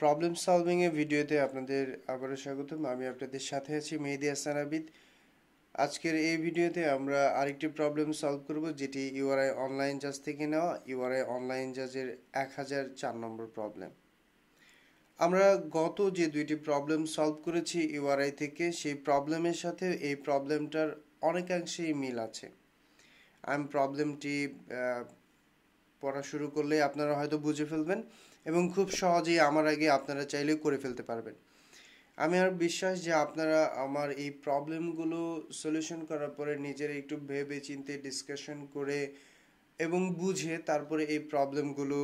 Problem solving এর ভিডিওতে আপনাদের আবারও স্বাগতম। আমি আপনাদের সাথে আছি মেহেদি হাসান আবিদ। আজকের এই ভিডিওতে আমরা আরেকটি প্রবলেম সলভ করব, যেটি ইউআরআই অনলাইন জাজ থেকে নেওয়া। ইউআরআই অনলাইন জাজের এক হাজার চার নম্বর প্রবলেম আমরা গত যে দুইটি প্রবলেম সলভ করেছি ইউআরআই থেকে, সেই প্রবলেমের সাথে এই প্রবলেমটার অনেকাংশেই মিল আছে। আমি প্রবলেমটি পড়া শুরু করলে আপনারা হয়তো বুঝে ফেলবেন। এবং খুব সহজেই আমার আগে আপনারা চাইলেও করে ফেলতে পারবেন। আমি আর বিশ্বাস যে আপনারা আমার এই প্রবলেমগুলো সলিউশন করার পরে নিজের একটু ভেবে চিনতে ডিসকাশন করে এবং বুঝে তারপরে এই প্রবলেমগুলো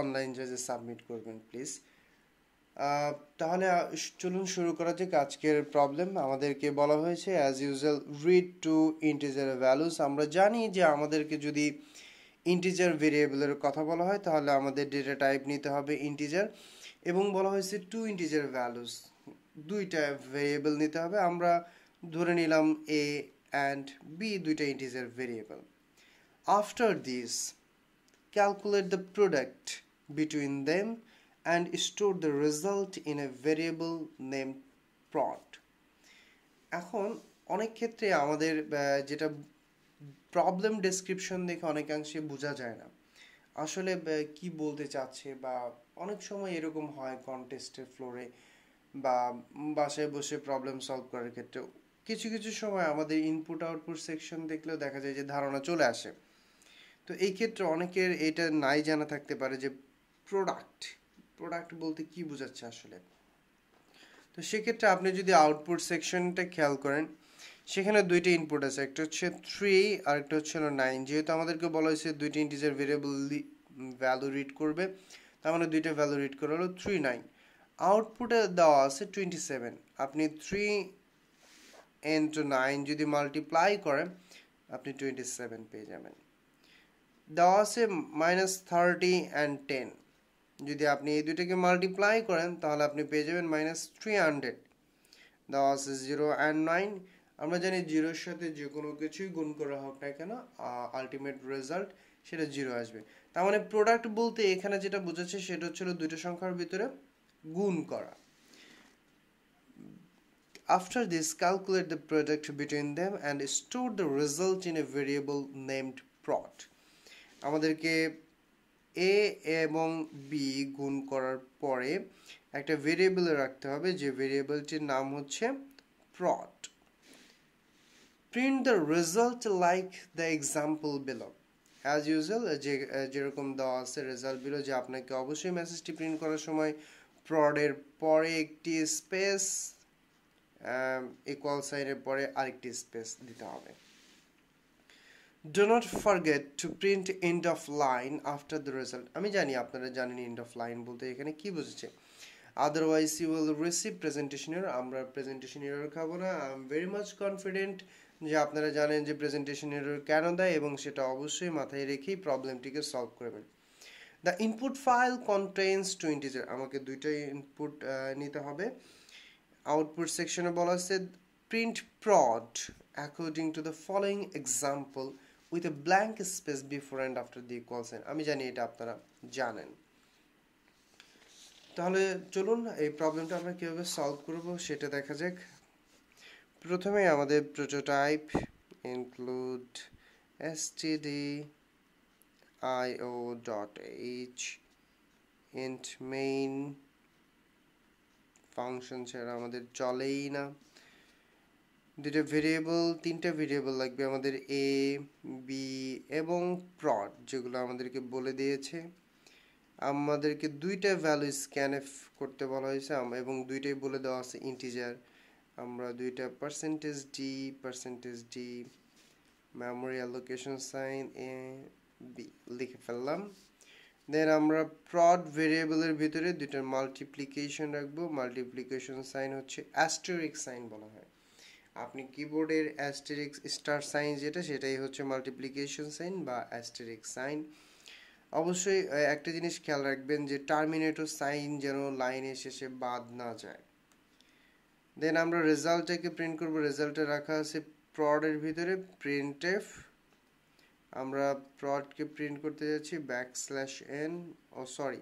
অনলাইন জাজে সাবমিট করবেন, প্লিজ। তাহলে চলুন শুরু করা যাক আজকের প্রবলেম। আমাদেরকে বলা হয়েছে as usual read two integer values আমরা জানি যে আমাদেরকে যদি ইন্টিজার ভেরিয়েবলের কথা বলা হয়, তাহলে আমাদের ডেটা টাইপ নিতে হবে ইন্টিজার এবং বলা হয়েছে টু ইন্টিজার ভ্যালুস দুইটা ভেরিয়েবল নিতে হবে। আমরা ধরে নিলাম এ অ্যান্ড বি দুইটা integer variable after this calculate the product between them and store the result in a variable name prod এখন অনেক ক্ষেত্রে আমাদের যেটা প্রবলেম ডেসক্রিপশন দেখে অনেকাংশে বোঝা যায় না। আসলে কি বলতে চাচ্ছে বা অনেক সময় এরকম হয় কন্টেস্টের ফ্লোরে বা বাসায় বসে প্রবলেম সলভ করার ক্ষেত্রে কিছু কিছু সময় আমাদের ইনপুট আউটপুট সেকশন দেখলেও দেখা যায় যে ধারণা চলে আসে। তো এই ক্ষেত্রে অনেকের এটা নাই জানা থাকতে পারে যে প্রোডাক্ট প্রোডাক্ট বলতে কি বোঝাচ্ছে আসলে? তো সেক্ষেত্রে আপনি যদি আউটপুট সেকশনটা খেয়াল করেন সেখানে দুইটি ইনপুট আছে, একটা হচ্ছে থ্রি আর একটা হচ্ছে হলো নাইন যেহেতু আমাদেরকে বলা হয়েছে দুইটি ইন্টিজার ভেরিয়েবল ভ্যালু রিড করবে, তার মানে দুইটা ভ্যালু রিড করে হলো থ্রি নাইন আউটপুটে দেওয়া আছে টোয়েন্টি সেভেন আপনি থ্রি ইন্টু নাইন যদি মাল্টিপ্লাই করেন, আপনি টোয়েন্টি সেভেন পেয়ে যাবেন। দেওয়া আছে মাইনাস থার্টি অ্যান্ড টেন যদি আপনি এই দুইটাকে মাল্টিপ্লাই করেন, তাহলে আপনি পেয়ে যাবেন মাইনাস থ্রি হান্ড্রেড দেওয়া আছে জিরো অ্যান্ড নাইন আমরা জানি জিরোর সাথে যে কোনো কিছুই গুণ করা হোক না কেন আলটিমেট রেজাল্ট সেটা জিরো আসবে। তার মানে প্রোডাক্ট বলতে এখানে যেটা বোঝাচ্ছে সেটা হচ্ছিল দুটো সংখ্যার ভিতরে গুণ করা। After this, calculate the product between them and store the result in a variable named prod. আমাদেরকে এ এবং বি গুণ করার পরে একটা ভেরিয়েবল রাখতে হবে যে ভেরিয়েবলটির নাম হচ্ছে prod print the result like the example below as usual যে, যেরকম দেওয়া আছে রেজাল্ট বিলো যে আপনাকে অবশ্যই মেসেজটি প্রিন্ট করার সময় প্রডের পরে একটি স্পেস ইকুয়াল সাইনের পরে আরেকটি স্পেস দিতে হবে। Do not forget to print end of line after the result আমি জানি আপনারা জানেন এন্ড অফ লাইন বলতে এখানে কি বুঝেছে। Otherwise you will receive presentation আমরা প্রেজেন্টেশন এরর খাব না। I am very much confident যে আপনারা জানেন যে প্রেজেন্টেশন এরর কেন দেয় এবং সেটা অবশ্যই মাথায় রেখেই প্রবলেমটিকে সলভ করবেন the input file contains two integer আমাকে দুইটাই ইনপুট নিতে হবে। আউটপুট সেকশনে বলা হচ্ছে print prod according to the following example with a blank space before and after the equal sign আমি জানি এটা আপনারা জানেন। তাহলে চলুন, এই প্রবলেমটা আমরা কীভাবে সলভ করব সেটা দেখা যাক। প্রথমে আমাদের prototype include std io dot h, int main function ছাড়া আমাদের চলেই না। দুটো ভেরিয়েবল তিনটা ভেরিয়েবল লাগবে আমাদের এ বি এবং প্রড যেগুলো আমাদেরকে বলে দিয়েছে। আমাদেরকে দুইটা ভ্যালু স্ক্যানএফ করতে বলা হয়েছে এবং দুইটাই বলে দেওয়া আছে ইন্টিজার আমরা দুইটা percentage D percentage D memory allocation sign A B লিখে ফেললাম। দেন আমরা প্রড ভেরিয়েবলের ভিতরে দুইটার মাল্টিপ্লিকেশন রাখব। মাল্টিপ্লিকেশন সাইন হচ্ছে অ্যাস্টেরিক সাইন বলা হয়। আপনি কিবোর্ডের অ্যাস্টেরিক স্টার সাইন যেটা, সেটাই হচ্ছে মাল্টিপ্লিকেশন সাইন বা অ্যাস্টেরিক সাইন অবশ্যই একটা জিনিস খেয়াল রাখবেন যে টার্মিনেটর সাইন যেন লাইনের শেষে বাদ না যায়। দেন আমরা রেজাল্টটাকে প্রিন্ট করব রেজাল্টে রাখা আছে প্রডের ভিতরে প্রিন্ট এফ আমরা প্রডকে প্রিন্ট করতে যাচ্ছি ব্যাক স্ল্যাশ এন ও সরি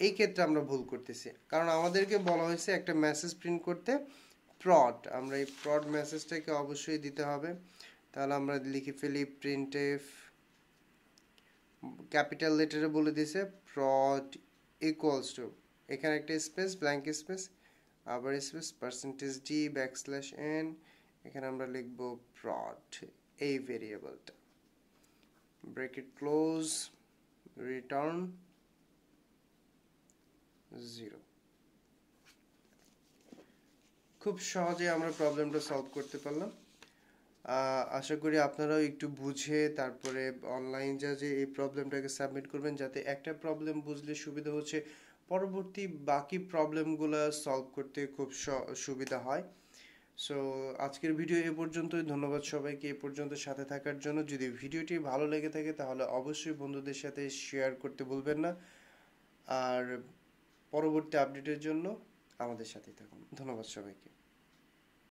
এই ক্ষেত্রে আমরা ভুল করতেছি। কারণ আমাদেরকে বলা হয়েছে একটা মেসেজ প্রিন্ট করতে প্রড আমরা এই প্রড মেসেজটাকে অবশ্যই দিতে হবে। তাহলে আমরা লিখে ফেলি প্রিন্ট এফ ক্যাপিটাল লেটারে বলে দিছে প্রড ইকুয়ালস টু এখানে একটা স্পেস ব্ল্যাঙ্ক স্পেস আবার space percentage D backslash N এখানে আমরা লিখব প্রড এই ভেরিয়েবলটা ব্রেকেট ক্লোজ রিটার্ন জিরো খুব সহজে আমরা প্রবলেমটা সলভ করতে পারলাম। আশা করি আপনারাও একটু বুঝে তারপরে অনলাইন যা যে এই প্রবলেমটাকে সাবমিট করবেন, যাতে একটা প্রবলেম বুঝলে সুবিধা হচ্ছে, পরবর্তী বাকি প্রবলেমগুলো সলভ করতে খুব সুবিধা হয়। সো আজকের ভিডিও এ পর্যন্তই, ধন্যবাদ সবাইকে এ পর্যন্ত সাথে থাকার জন্য। যদি ভিডিওটি ভালো লেগে থাকে, তাহলে অবশ্যই বন্ধুদের সাথে শেয়ার করতে ভুলবেন না। আর পরবর্তী আপডেটের জন্য আমাদের সাথেই থাকুন। ধন্যবাদ সবাইকে।